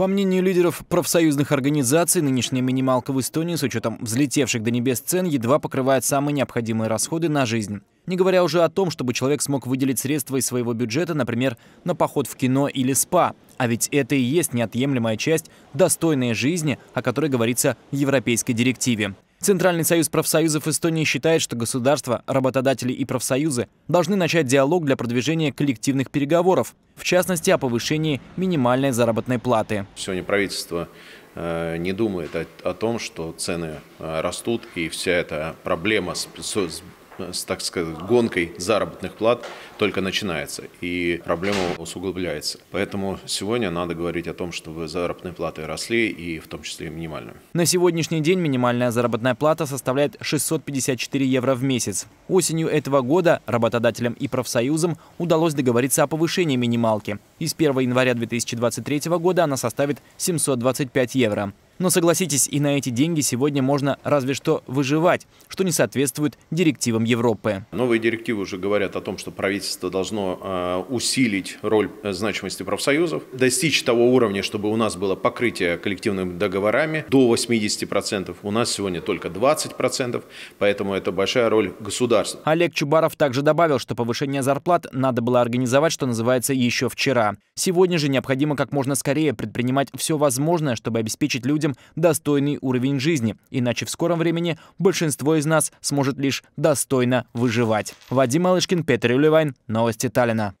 По мнению лидеров профсоюзных организаций, нынешняя минималка в Эстонии с учетом взлетевших до небес цен едва покрывает самые необходимые расходы на жизнь. Не говоря уже о том, чтобы человек смог выделить средства из своего бюджета, например, на поход в кино или спа. А ведь это и есть неотъемлемая часть достойной жизни, о которой говорится в Европейской директиве. Центральный союз профсоюзов Эстонии считает, что государство, работодатели и профсоюзы должны начать диалог для продвижения коллективных переговоров, в частности, о повышении минимальной заработной платы. Сегодня правительство э, не думает о, том, что цены э, растут, и вся эта проблема с так сказать, гонкой заработных плат только начинается, и проблема усугубляется. Поэтому сегодня надо говорить о том, чтобы заработные платы росли, и в том числе и минимальную. На сегодняшний день минимальная заработная плата составляет 654 евро в месяц. Осенью этого года работодателям и профсоюзам удалось договориться о повышении минималки. И с 1 января 2023 года она составит 725 евро. Но согласитесь, и на эти деньги сегодня можно разве что выживать, что не соответствует директивам Европы. Новые директивы уже говорят о том, что правительство должно э, усилить роль э, значимости профсоюзов, достичь того уровня, чтобы у нас было покрытие коллективными договорами до 80%. У нас сегодня только 20%, поэтому это большая роль государства. Олег Чубаров также добавил, что повышение зарплат надо было организовать, что называется, еще вчера. Сегодня же необходимо как можно скорее предпринимать все возможное, чтобы обеспечить людям людям достойный уровень жизни, иначе в скором времени большинство из нас сможет лишь достойно выживать. Вадим Малышкин, Петр Юлевайн, Новости Таллина.